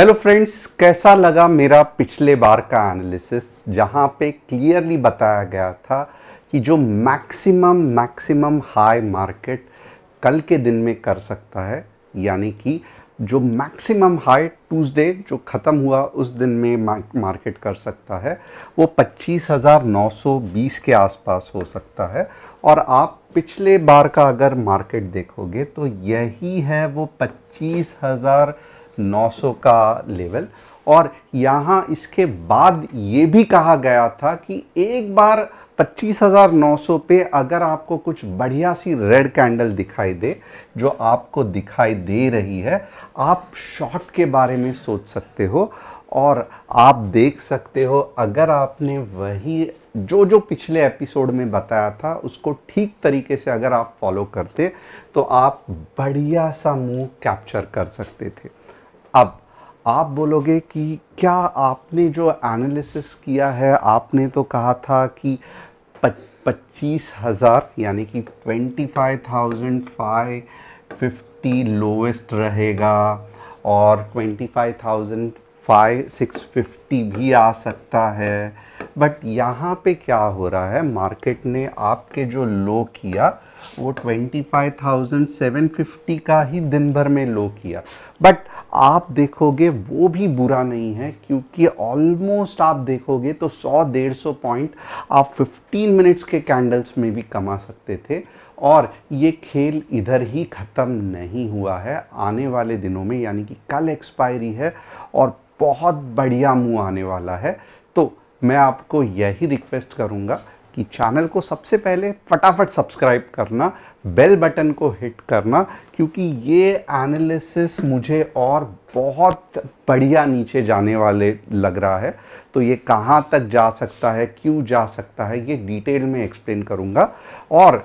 Hello friends कैसा लगा मेरा पिछले बार का एनालिसिस जहाँ पे क्लियरली बताया गया था कि जो मैक्सिमम मैक्सिमम हाई मार्केट कल के दिन में कर सकता है यानी कि जो मैक्सिमम हाई ट्यूसडे जो ख़त्म हुआ उस दिन में मार्केट कर सकता है वो 25,920 के आसपास हो सकता है। और आप पिछले बार का अगर मार्केट देखोगे तो यही है वो 25,900 का लेवल। और यहाँ इसके बाद ये भी कहा गया था कि एक बार 25,900 पे अगर आपको कुछ बढ़िया सी रेड कैंडल दिखाई दे जो आपको दिखाई दे रही है आप शॉर्ट के बारे में सोच सकते हो और आप देख सकते हो अगर आपने वही जो जो पिछले एपिसोड में बताया था उसको ठीक तरीके से अगर आप फॉलो करते तो आप बढ़िया सा मूव कैप्चर कर सकते थे। अब आप बोलोगे कि क्या आपने जो एनालिसिस किया है, आपने तो कहा था कि पच्चीस हज़ार, यानी कि twenty five thousand five fifty lowest रहेगा और twenty five thousand five six fifty भी आ सकता है। बट यहाँ पे क्या हो रहा है? मार्केट ने आपके जो लो किया, वो twenty five thousand seven fifty का ही दिन भर में लो किया। बट आप देखोगे वो भी बुरा नहीं है, क्योंकि ऑलमोस्ट आप देखोगे तो 100 डेढ़ सौ पॉइंट आप 15 मिनट्स के कैंडल्स में भी कमा सकते थे। और ये खेल इधर ही ख़त्म नहीं हुआ है। आने वाले दिनों में यानी कि कल एक्सपायरी है और बहुत बढ़िया मुँह आने वाला है। तो मैं आपको यही रिक्वेस्ट करूँगा कि चैनल को सबसे पहले फटाफट सब्सक्राइब करना बेल बटन को हिट करना, क्योंकि ये एनालिसिस मुझे और बहुत बढ़िया नीचे जाने वाले लग रहा है। तो ये कहाँ तक जा सकता है, क्यों जा सकता है, ये डिटेल में एक्सप्लेन करूँगा। और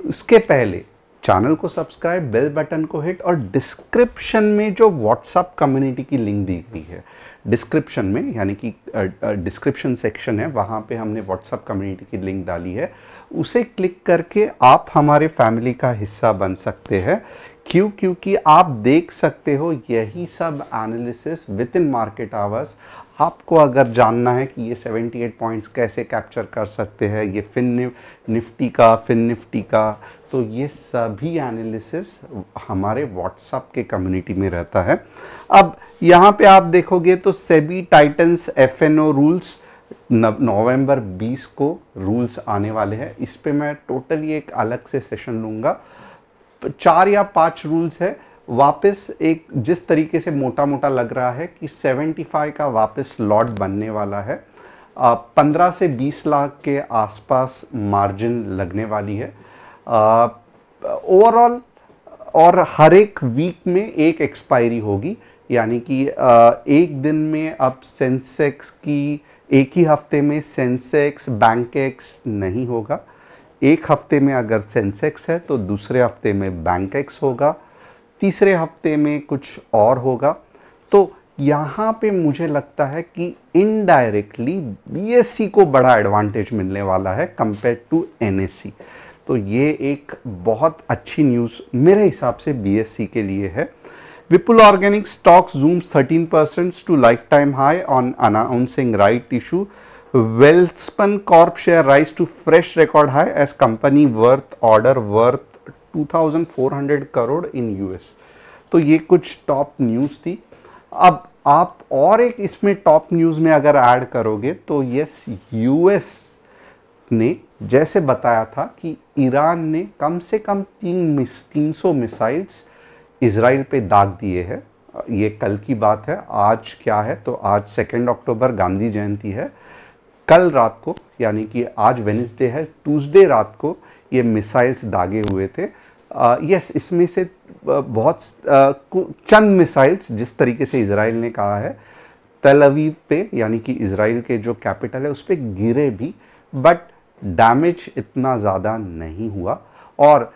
उसके पहले चैनल को सब्सक्राइब बेल बटन को हिट और डिस्क्रिप्शन में जो व्हाट्सअप कम्युनिटी की लिंक दी गई है डिस्क्रिप्शन में, यानी कि डिस्क्रिप्शन सेक्शन है, वहाँ पे हमने व्हाट्सअप कम्युनिटी की लिंक डाली है। उसे क्लिक करके आप हमारे फैमिली का हिस्सा बन सकते हैं, क्यों? क्योंकि आप देख सकते हो, यही सब analysis within market hours आपको अगर जानना है कि ये 78 पॉइंट्स कैसे कैप्चर कर सकते हैं, ये फिन निफ्टी का फिन निफ्टी का तो ये सभी एनालिसिस हमारे व्हाट्सअप के कम्युनिटी में रहता है। अब यहाँ पे आप देखोगे तो सेबी टाइटन्स एफ़ रूल्स नवंबर 20 को रूल्स आने वाले हैं। इस पे मैं टोटली एक अलग से सेशन लूँगा। चार या पाँच रूल्स है। वापस एक, जिस तरीके से मोटा मोटा लग रहा है कि 75 का वापस लॉट बनने वाला है। पंद्रह से 20 लाख के आसपास मार्जिन लगने वाली है। ओवरऑल और हर एक वीक में एक एक्सपायरी होगी, यानी कि एक दिन में अब सेंसेक्स की, एक ही हफ़्ते में सेंसेक्स बैंकेक्स नहीं होगा। एक हफ़्ते में अगर सेंसेक्स है तो दूसरे हफ़्ते में बैंकेक्स होगा। तीसरे हफ़्ते में कुछ और होगा। तो यहाँ पे मुझे लगता है कि इनडायरेक्टली बीएससी को बड़ा एडवांटेज मिलने वाला है कंपेयर टू एनएससी तो ये एक बहुत अच्छी न्यूज़ मेरे हिसाब से बीएससी के लिए है। Vipul organic stocks zoom 13 percent to lifetime high on announcing right issue Welspun corp share rise to fresh record high as company worth order worth 2400 crore in US. तो ये कुछ टॉप न्यूज़ थी। अब आप और एक इसमें टॉप न्यूज़ में अगर ऐड करोगे तो यस यूएस ने जैसे बताया था कि ईरान ने कम से कम तीन मिस, तीन सौ मिसाइल्स इसराइल पे दाग दिए हैं। ये कल की बात है, आज क्या है? तो आज सेकेंड अक्टूबर गांधी जयंती है। कल रात को, यानी कि आज वेनिसडे है ट्यूसडे रात को ये मिसाइल्स दागे हुए थे। यस इसमें से बहुत चंद मिसाइल्स जिस तरीके से इसराइल ने कहा है तलवीव पे, यानी कि इसराइल के जो कैपिटल है, उस पर गिरे भी। बट डैमेज इतना ज़्यादा नहीं हुआ। और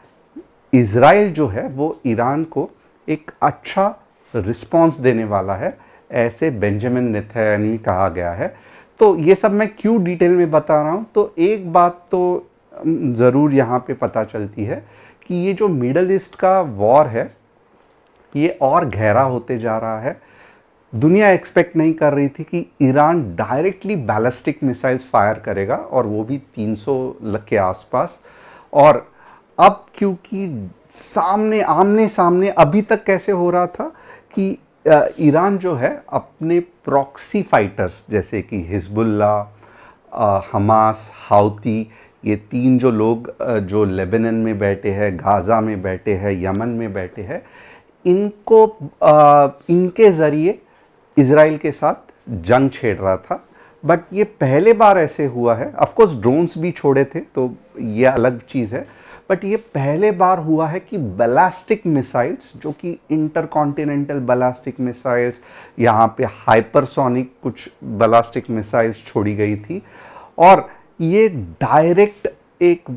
इसराइल जो है, वो ईरान को एक अच्छा रिस्पांस देने वाला है, ऐसे बेंजामिन नेथानी कहा गया है। तो ये सब मैं क्यों डिटेल में बता रहा हूँ? तो एक बात तो ज़रूर यहाँ पे पता चलती है कि ये जो मिडल ईस्ट का वॉर है, ये और गहरा होते जा रहा है। दुनिया एक्सपेक्ट नहीं कर रही थी कि Iran directly ballistic missiles fire करेगा और वो भी 300 लग के आसपास। और अब क्योंकि सामने आमने सामने अभी तक कैसे हो रहा था कि ईरान जो है अपने प्रॉक्सी फाइटर्स जैसे कि हिजबुल्ला हमास हाउती ये तीन जो लोग जो लेबनन में बैठे हैं गाज़ा में बैठे हैं यमन में बैठे हैं इनको आ, इनके ज़रिए इसराइल के साथ जंग छेड़ रहा था। बट ये पहले बार ऐसे हुआ है। ऑफकोर्स ड्रोन्स भी छोड़े थे तो ये अलग चीज़ है। बट ये पहले बार हुआ है कि बलास्टिक मिसाइल्स जो कि इंटरकॉन्टिनेंटल बलास्टिक मिसाइल्स यहाँ पे हाइपरसोनिक कुछ बैलास्टिक मिसाइल्स छोड़ी गई थी। और ये डायरेक्ट एक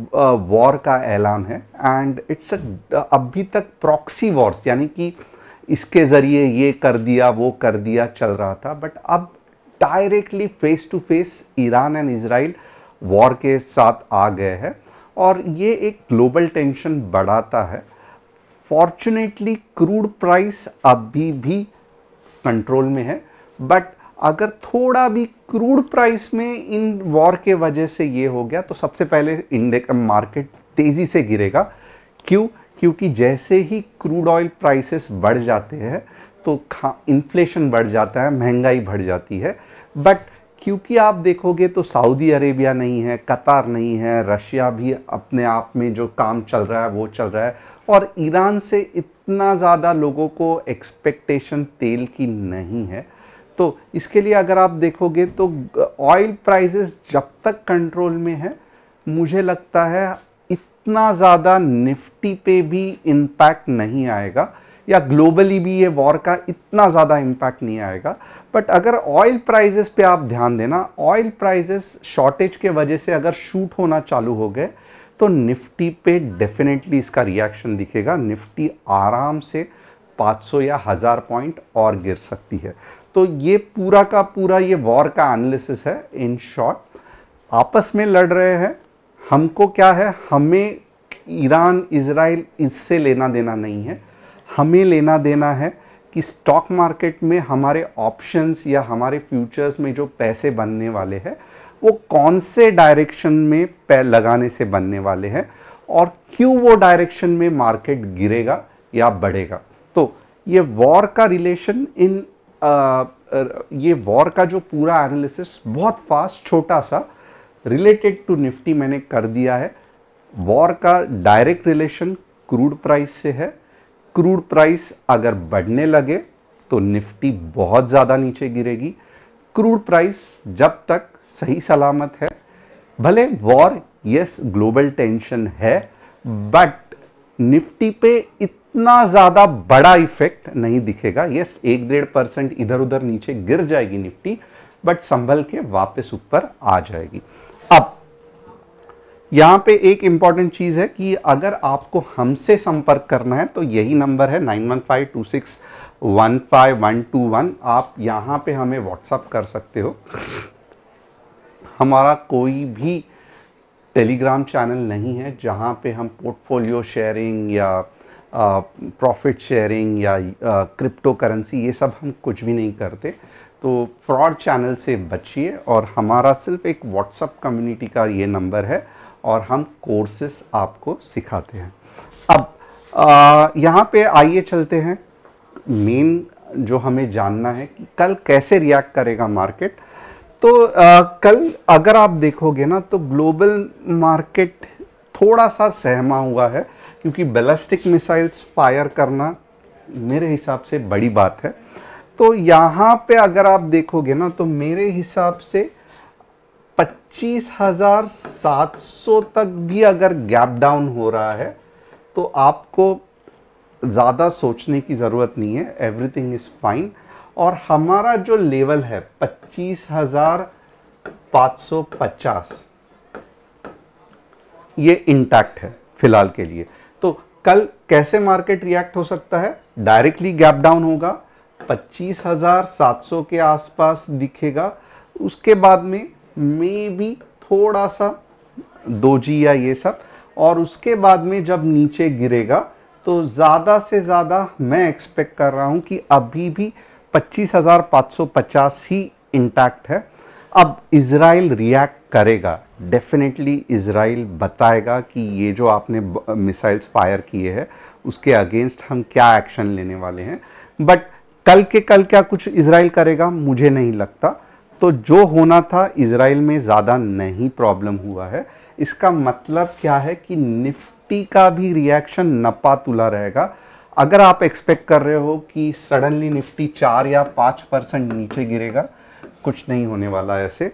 वॉर का ऐलान है। एंड इट्स अभी तक प्रॉक्सी वॉर्स यानी कि इसके ज़रिए ये कर दिया, वो कर दिया, चल रहा था। बट अब directly face to face Iran and Israel war के साथ आ गए हैं और ये एक ग्लोबल टेंशन बढ़ाता है। फॉर्चुनेटली क्रूड प्राइस अभी भी कंट्रोल में है। बट अगर थोड़ा भी क्रूड प्राइस में इन वॉर के वजह से ये हो गया तो सबसे पहले इंडिया मार्केट तेज़ी से गिरेगा। क्यों? क्योंकि जैसे ही क्रूड ऑयल प्राइसेस बढ़ जाते हैं तो इन्फ्लेशन बढ़ जाता है, महँगाई बढ़ जाती है। बट क्योंकि आप देखोगे तो सऊदी अरेबिया नहीं है, कतार नहीं है, रशिया भी अपने आप में जो काम चल रहा है, वो चल रहा है। और ईरान से इतना ज़्यादा लोगों को एक्सपेक्टेशन तेल की नहीं है। तो इसके लिए अगर आप देखोगे तो ऑयल प्राइसेस जब तक कंट्रोल में है, मुझे लगता है इतना ज़्यादा निफ्टी पे भी इम्पैक्ट नहीं आएगा, या ग्लोबली भी ये वॉर का इतना ज़्यादा इम्पैक्ट नहीं आएगा। बट अगर ऑयल प्राइजेस पे आप ध्यान देना ऑयल प्राइजेस शॉर्टेज के वजह से अगर शूट होना चालू हो गए तो निफ्टी पे डेफिनेटली इसका रिएक्शन दिखेगा। निफ्टी आराम से 500 या हज़ार पॉइंट और गिर सकती है। तो ये पूरा का पूरा ये वॉर का एनालिसिस है। इन शॉर्ट आपस में लड़ रहे हैं। हमको क्या है? हमें ईरान इसराइल इससे लेना देना नहीं है। हमें लेना देना है कि स्टॉक मार्केट में हमारे ऑप्शंस या हमारे फ्यूचर्स में जो पैसे बनने वाले हैं वो कौन से डायरेक्शन में पैर लगाने से बनने वाले हैं और क्यों वो डायरेक्शन में मार्केट गिरेगा या बढ़ेगा। तो ये वॉर का रिलेशन इन आ, ये वॉर का जो पूरा एनालिसिस बहुत फास्ट छोटा सा रिलेटेड टू निफ्टी मैंने कर दिया है। वॉर का डायरेक्ट रिलेशन क्रूड प्राइस से है। क्रूड प्राइस अगर बढ़ने लगे तो निफ्टी बहुत ज़्यादा नीचे गिरेगी। क्रूड प्राइस जब तक सही सलामत है, भले वॉर यस ग्लोबल टेंशन है बट निफ्टी पे इतना ज़्यादा बड़ा इफ़ेक्ट नहीं दिखेगा। यस एक डेढ़ परसेंट इधर उधर नीचे गिर जाएगी निफ्टी बट संभल के वापस ऊपर आ जाएगी। यहाँ पे एक इंपॉर्टेंट चीज़ है कि अगर आपको हमसे संपर्क करना है तो यही नंबर है nine one five two six one five one two one आप यहाँ पे हमें व्हाट्सअप कर सकते हो। हमारा कोई भी टेलीग्राम चैनल नहीं है, जहाँ पे हम पोर्टफोलियो शेयरिंग या प्रॉफिट शेयरिंग या क्रिप्टो करेंसी ये सब हम कुछ भी नहीं करते। तो फ्रॉड चैनल से बचिए, और हमारा सिर्फ़ एक व्हाट्सअप कम्युनिटी का ये नंबर है। और हम कोर्सेस आपको सिखाते हैं। अब यहाँ पे आइए चलते हैं। मेन जो हमें जानना है कि कल कैसे रिएक्ट करेगा मार्केट तो आ, कल अगर आप देखोगे ना तो ग्लोबल मार्केट थोड़ा सा सहमा हुआ है क्योंकि बैलिस्टिक मिसाइल्स फायर करना मेरे हिसाब से बड़ी बात है। तो यहाँ पे अगर आप देखोगे ना तो मेरे हिसाब से पच्चीस हज़ार सात सौ तक भी अगर गैप डाउन हो रहा है तो आपको ज़्यादा सोचने की ज़रूरत नहीं है एवरीथिंग इज़ फाइन और हमारा जो लेवल है, पच्चीस हज़ार पाँच सौ पचास, ये इंटैक्ट है फ़िलहाल के लिए। तो कल कैसे मार्केट रिएक्ट हो सकता है? डायरेक्टली गैप डाउन होगा, पच्चीस हज़ार सात सौ के आसपास दिखेगा। उसके बाद में मे भी थोड़ा सा दो जी या ये सब। और उसके बाद में जब नीचे गिरेगा तो ज़्यादा से ज़्यादा मैं एक्सपेक्ट कर रहा हूँ कि अभी भी 25,550 ही इंटैक्ट है। अब इसराइल रिएक्ट करेगा। डेफिनेटली इसराइल बताएगा कि ये जो आपने मिसाइल्स फायर किए हैं उसके अगेंस्ट हम क्या एक्शन लेने वाले हैं। बट कल के कल क्या कुछ इसराइल करेगा? मुझे नहीं लगता। तो जो होना था इसराइल में ज़्यादा नहीं प्रॉब्लम हुआ है। इसका मतलब क्या है कि निफ्टी का भी रिएक्शन नपा तुला रहेगा। अगर आप एक्सपेक्ट कर रहे हो कि सडनली निफ्टी चार या पाँच परसेंट नीचे गिरेगा कुछ नहीं होने वाला ऐसे।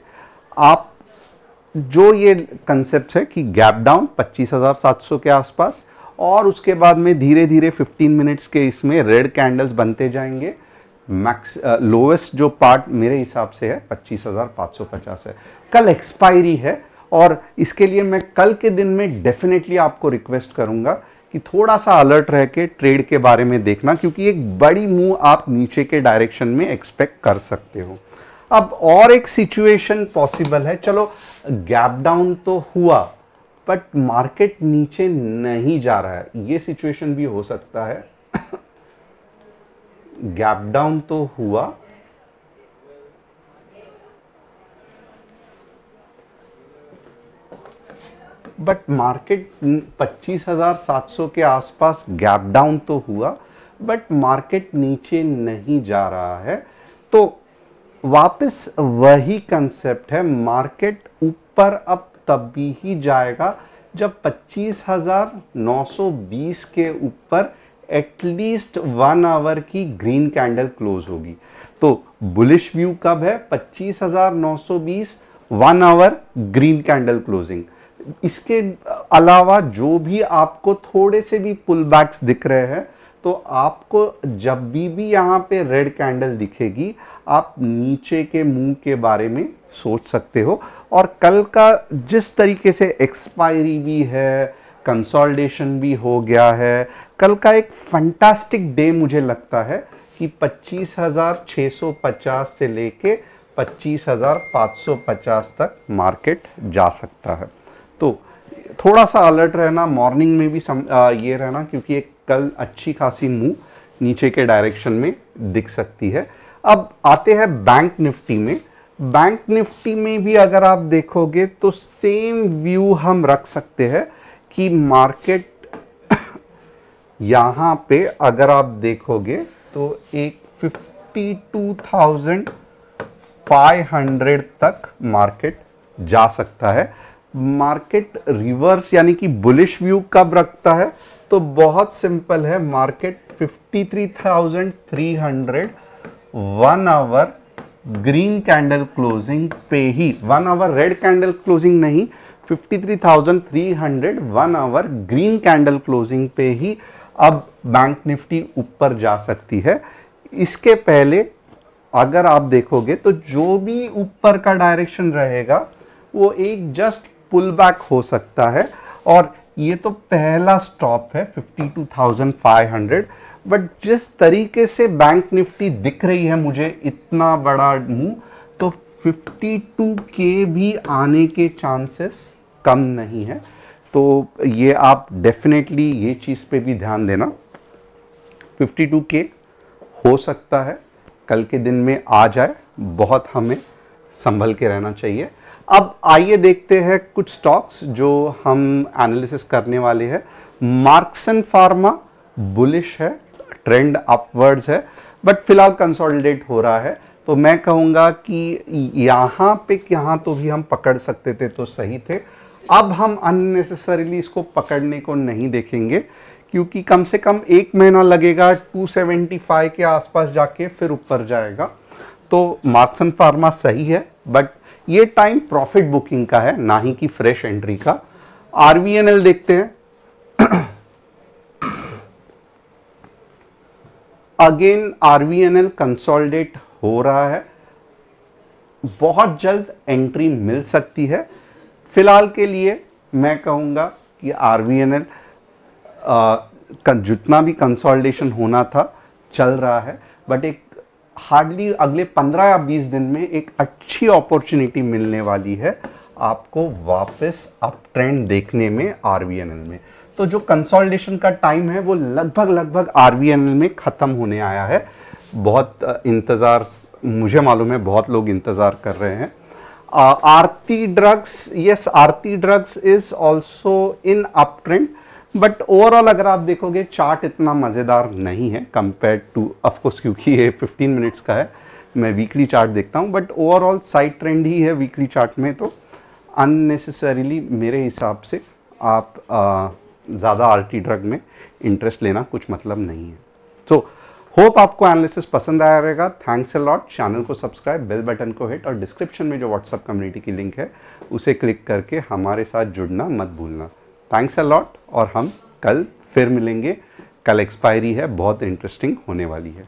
आप जो ये कंसेप्ट है कि गैप डाउन 25,700 के आसपास और उसके बाद में धीरे धीरे 15 मिनट्स के इसमें रेड कैंडल्स बनते जाएँगे। मैक्स लोवेस्ट जो पार्ट मेरे हिसाब से है 25,550 है। कल एक्सपायरी है और इसके लिए मैं कल के दिन में डेफिनेटली आपको रिक्वेस्ट करूँगा कि थोड़ा सा अलर्ट रह के ट्रेड के बारे में देखना क्योंकि एक बड़ी मूव आप नीचे के डायरेक्शन में एक्सपेक्ट कर सकते हो। अब और एक सिचुएशन पॉसिबल है। चलो गैप डाउन तो हुआ बट मार्केट नीचे नहीं जा रहा है। ये सिचुएशन भी हो सकता है। गैप डाउन तो हुआ। बट मार्केट 25,700 के आसपास गैप डाउन तो हुआ बट मार्केट नीचे नहीं जा रहा है। तो वापस वही कंसेप्ट है मार्केट ऊपर अब तभी ही जाएगा जब 25,920 के ऊपर एटलीस्ट वन आवर की ग्रीन कैंडल क्लोज होगी। तो बुलिश व्यू कब है? 25,920 one hour green candle closing इसके अलावा जो भी आपको थोड़े से भी पुल बैक्स दिख रहे हैं तो आपको जब भी भी यहाँ पे रेड कैंडल दिखेगी आप नीचे के मुँह के बारे में सोच सकते हो। और कल का जिस तरीके से एक्सपायरी भी है कंसोल्टेशन भी हो गया है कल का एक फंटास्टिक डे मुझे लगता है कि 25,650 से लेके 25,550 तक मार्केट जा सकता है। तो थोड़ा सा अलर्ट रहना मॉर्निंग में भी सम, आ, ये रहना क्योंकि एक कल अच्छी खासी मूव नीचे के डायरेक्शन में दिख सकती है। अब आते हैं बैंक निफ्टी में। बैंक निफ्टी में भी अगर आप देखोगे तो सेम व्यू हम रख सकते हैं कि मार्केट यहाँ पे अगर आप देखोगे तो एक 52,500 तक मार्केट जा सकता है। मार्केट रिवर्स यानी कि बुलिश व्यू कब रखता है? तो बहुत सिंपल है market 53,300 one hour green candle closing पे ही। One hour red candle closing नहीं 53,300 one hour green candle closing पे ही अब बैंक निफ्टी ऊपर जा सकती है। इसके पहले अगर आप देखोगे तो जो भी ऊपर का डायरेक्शन रहेगा वो एक जस्ट पुल बैक हो सकता है। और ये तो पहला स्टॉप है 52,500 बट जिस तरीके से बैंक निफ्टी दिख रही है मुझे इतना बड़ा मुँह तो 52 के भी आने के चांसेस कम नहीं है। तो ये आप डेफिनेटली ये चीज़ पे भी ध्यान देना। 52 के हो सकता है, कल के दिन में आ जाए, बहुत हमें संभल के रहना चाहिए। अब आइए देखते हैं कुछ स्टॉक्स जो हम एनालिसिस करने वाले हैं। मार्क्सन फार्मा बुलिश है ट्रेंड अपवर्ड्स है बट फ़िलहाल कंसोलिडेट हो रहा है। तो मैं कहूँगा कि यहाँ पे, यहाँ तो भी हम पकड़ सकते थे तो सही थे। अब हम अननेसेसरीली इसको पकड़ने को नहीं देखेंगे, क्योंकि कम से कम एक महीना लगेगा 275 के आसपास जाके फिर ऊपर जाएगा। तो मार्क्सन फार्मा सही है बट ये टाइम प्रॉफिट बुकिंग का है, ना ही कि फ्रेश एंट्री का। आरवीएनएल देखते हैं। अगेन आरवीएनएल कंसोलिडेट हो रहा है। बहुत जल्द एंट्री मिल सकती है। फ़िलहाल के लिए मैं कहूँगा कि आरवीएनएल जितना भी कंसोलिडेशन होना था, चल रहा है। बट एक हार्डली अगले 15 या 20 दिन में एक अच्छी अपॉर्चुनिटी मिलने वाली है आपको वापस अप ट्रेंड देखने में आरवीएनएल में। तो जो कंसोलिडेशन का टाइम है, वो लगभग लगभग आरवीएनएल में ख़त्म होने आया है। बहुत इंतज़ार, मुझे मालूम है, बहुत लोग इंतज़ार कर रहे हैं। Aarti drugs yes Aarti drugs is also in up trend but overall अगर आप देखोगे चार्ट इतना मज़ेदार नहीं है कंपेयर टू ऑफकोर्स क्योंकि ये 15 मिनट्स का है मैं वीकली चार्ट देखता हूँ बट ओवरऑल साइड ट्रेंड ही है वीकली चार्ट में तो अननेसेसरीली मेरे हिसाब से आप ज़्यादा आरटी ड्रग में इंटरेस्ट लेना कुछ मतलब नहीं है। सो so, होप आपको एनालिसिस पसंद आया रहेगा। थैंक्स अ लॉट चैनल को सब्सक्राइब बेल बटन को हिट और डिस्क्रिप्शन में जो व्हाट्सअप कम्युनिटी की लिंक है, उसे क्लिक करके हमारे साथ जुड़ना मत भूलना। थैंक्स अ लॉट और हम कल फिर मिलेंगे। कल एक्सपायरी है, बहुत इंटरेस्टिंग होने वाली है।